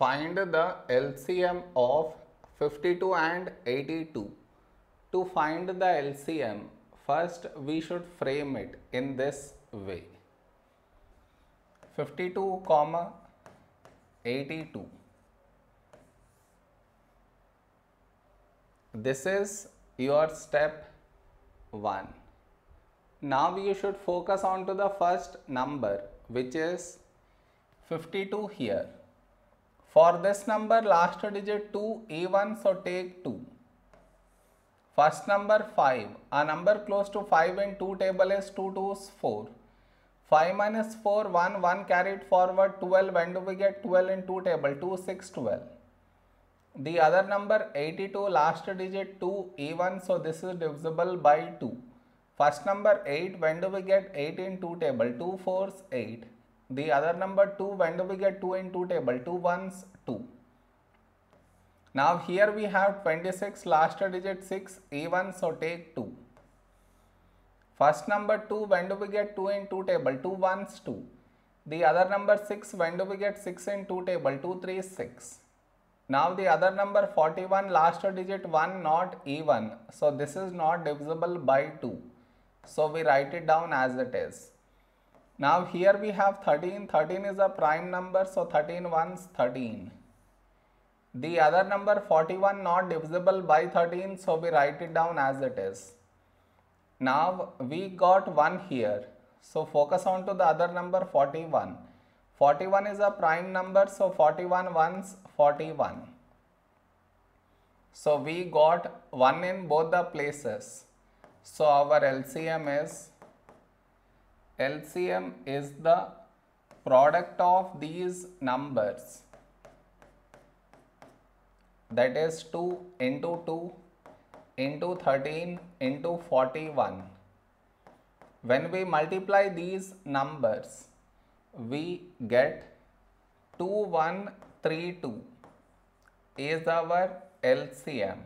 Find the LCM of 52 and 82. To find the LCM, first we should frame it in this way. 52 comma 82. This is your step 1. Now you should focus on to the first number which is 52 here. For this number last digit 2 even so take 2. First number 5. A number close to 5 in 2 table is 2 2's 4. 5 minus 4 1 1 carried forward 12 when do we get 12 in 2 table 2 6 12. The other number 82 last digit 2 even so this is divisible by 2. First number 8 when do we get 8 in 2 table 2 4's 8. The other number 2 when do we get 2 in 2 table 2 1's 2. Now here we have 26 last digit 6 even so take 2. First number 2 when do we get 2 in 2 table 2 1's 2. The other number 6 when do we get 6 in 2 table 2 3 6. Now the other number 41 last digit 1 not even so this is not divisible by 2. So we write it down as it is. Now here we have 13, 13 is a prime number so 13 ones 13. The other number 41 not divisible by 13 so we write it down as it is. Now we got 1 here so focus on to the other number 41. 41 is a prime number so 41 ones 41. So we got 1 in both the places. So our LCM is LCM is the product of these numbers that is 2 into 2 into 13 into 41. When we multiply these numbers, we get 2132 is our LCM.